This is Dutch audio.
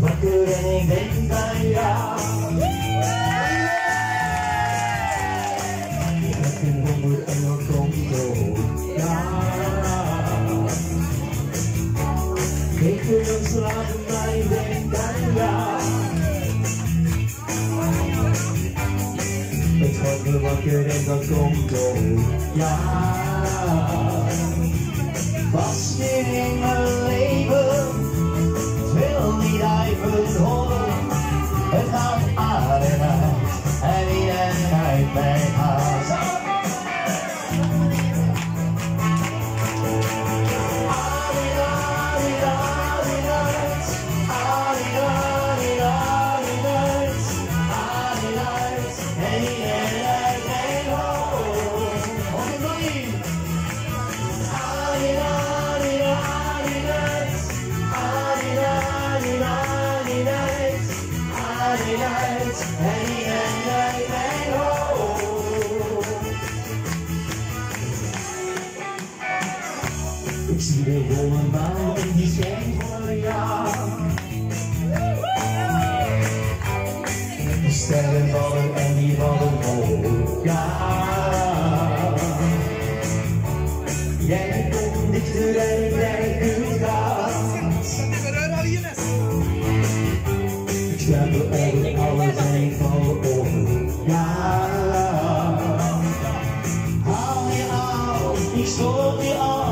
僕に限界やが今度やバスに乗り zie de domme maan in die schijnt voor jou. Die sterren vallen en die vallen op jou. Jij komt dichter en ik blijf uw gast. Ik stapel over alles en ik val op jou. Hou je aan, ik stoot je aan.